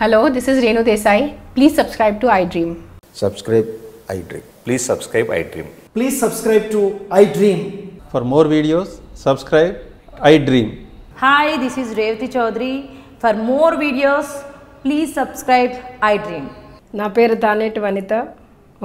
Hello, this is Renu Desai. Please subscribe to iDream. subscribe iDream. Please subscribe iDream. Please subscribe to iDream. For more videos, subscribe iDream. Hi, this is Revati Chaudhary. For more videos, please subscribe iDream. నా పేరు Daneti Vanitha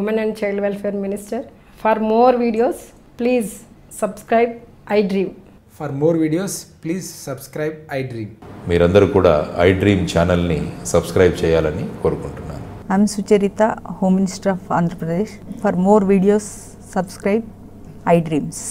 women and child welfare minister for more videos please subscribe iDream For more videos, please subscribe iDream. మీరందరూ కూడా iDream ఛానల్ని subscribe చేయాలని కోరుకుంటున్నాను. I'm Sucharitha home minister of Andhra Pradesh. For more videos subscribe iDreams.